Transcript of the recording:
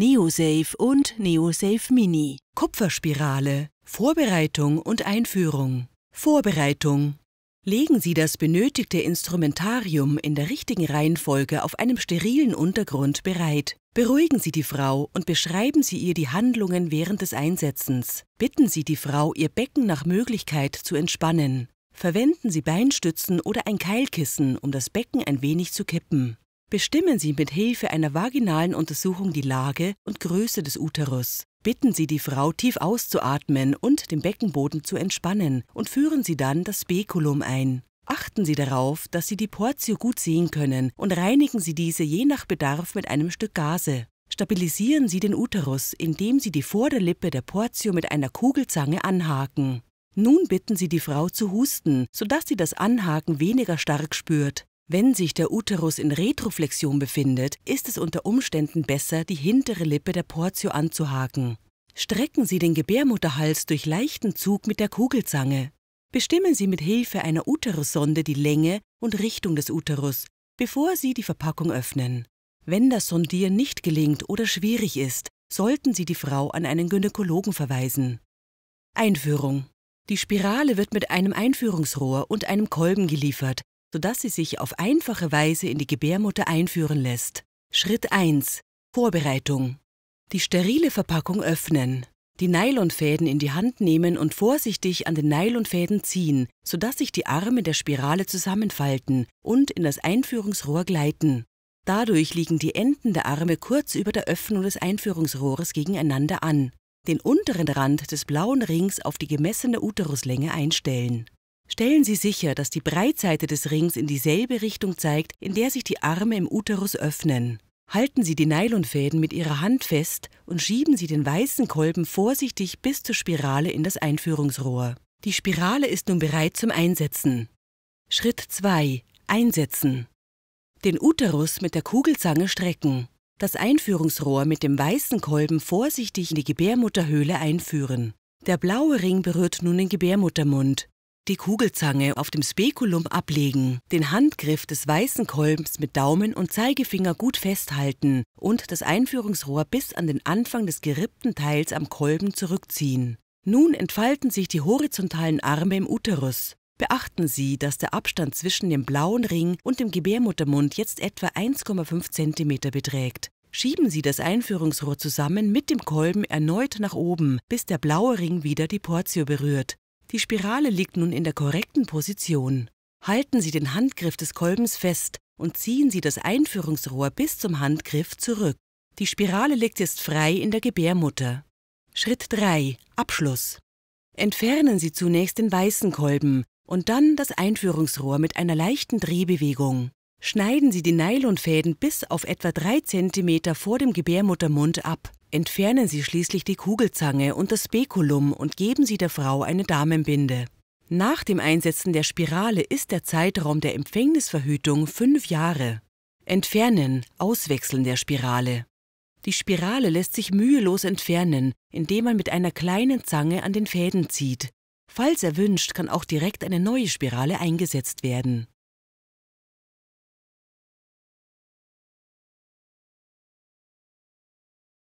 NeoSafe und NeoSafe Mini. Kupferspirale. Vorbereitung und Einführung. Vorbereitung. Legen Sie das benötigte Instrumentarium in der richtigen Reihenfolge auf einem sterilen Untergrund bereit. Beruhigen Sie die Frau und beschreiben Sie ihr die Handlungen während des Einsetzens. Bitten Sie die Frau, ihr Becken nach Möglichkeit zu entspannen. Verwenden Sie Beinstützen oder ein Keilkissen, um das Becken ein wenig zu kippen. Bestimmen Sie mit Hilfe einer vaginalen Untersuchung die Lage und Größe des Uterus. Bitten Sie die Frau, tief auszuatmen und den Beckenboden zu entspannen und führen Sie dann das Spekulum ein. Achten Sie darauf, dass Sie die Portio gut sehen können und reinigen Sie diese je nach Bedarf mit einem Stück Gase. Stabilisieren Sie den Uterus, indem Sie die Vorderlippe der Portio mit einer Kugelzange anhaken. Nun bitten Sie die Frau zu husten, sodass sie das Anhaken weniger stark spürt. Wenn sich der Uterus in Retroflexion befindet, ist es unter Umständen besser, die hintere Lippe der Portio anzuhaken. Strecken Sie den Gebärmutterhals durch leichten Zug mit der Kugelzange. Bestimmen Sie mit Hilfe einer Uterussonde die Länge und Richtung des Uterus, bevor Sie die Verpackung öffnen. Wenn das Sondieren nicht gelingt oder schwierig ist, sollten Sie die Frau an einen Gynäkologen verweisen. Einführung. Die Spirale wird mit einem Einführungsrohr und einem Kolben geliefert, sodass sie sich auf einfache Weise in die Gebärmutter einführen lässt. Schritt 1. Vorbereitung. Die sterile Verpackung öffnen. Die Nylonfäden in die Hand nehmen und vorsichtig an den Nylonfäden ziehen, sodass sich die Arme der Spirale zusammenfalten und in das Einführungsrohr gleiten. Dadurch liegen die Enden der Arme kurz über der Öffnung des Einführungsrohres gegeneinander an. Den unteren Rand des blauen Rings auf die gemessene Uteruslänge einstellen. Stellen Sie sicher, dass die Breitseite des Rings in dieselbe Richtung zeigt, in der sich die Arme im Uterus öffnen. Halten Sie die Nylonfäden mit Ihrer Hand fest und schieben Sie den weißen Kolben vorsichtig bis zur Spirale in das Einführungsrohr. Die Spirale ist nun bereit zum Einsetzen. Schritt 2. Einsetzen. Den Uterus mit der Kugelzange strecken. Das Einführungsrohr mit dem weißen Kolben vorsichtig in die Gebärmutterhöhle einführen. Der blaue Ring berührt nun den Gebärmuttermund die Kugelzange auf dem Spekulum ablegen, den Handgriff des weißen Kolbens mit Daumen und Zeigefinger gut festhalten und das Einführungsrohr bis an den Anfang des gerippten Teils am Kolben zurückziehen. Nun entfalten sich die horizontalen Arme im Uterus. Beachten Sie, dass der Abstand zwischen dem blauen Ring und dem Gebärmuttermund jetzt etwa 1,5 cm beträgt. Schieben Sie das Einführungsrohr zusammen mit dem Kolben erneut nach oben, bis der blaue Ring wieder die Portio berührt. Die Spirale liegt nun in der korrekten Position. Halten Sie den Handgriff des Kolbens fest und ziehen Sie das Einführungsrohr bis zum Handgriff zurück. Die Spirale liegt jetzt frei in der Gebärmutter. Schritt 3. Abschluss. Entfernen Sie zunächst den weißen Kolben und dann das Einführungsrohr mit einer leichten Drehbewegung. Schneiden Sie die Nylonfäden bis auf etwa 3 cm vor dem Gebärmuttermund ab. Entfernen Sie schließlich die Kugelzange und das Spekulum und geben Sie der Frau eine Damenbinde. Nach dem Einsetzen der Spirale ist der Zeitraum der Empfängnisverhütung fünf Jahre. Entfernen, Auswechseln der Spirale. Die Spirale lässt sich mühelos entfernen, indem man mit einer kleinen Zange an den Fäden zieht. Falls erwünscht, kann auch direkt eine neue Spirale eingesetzt werden.